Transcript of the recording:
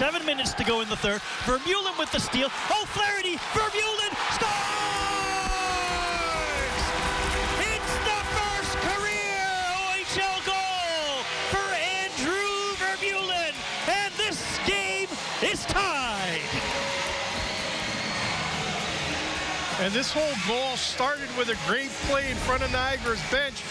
Seven minutes to go in the third. Vermeulen with the steal. Oh, Flaherty! Vermeulen scores! It's the first career OHL goal for Andrew Vermeulen, and this game is tied. And this whole goal started with a great play in front of Niagara's bench.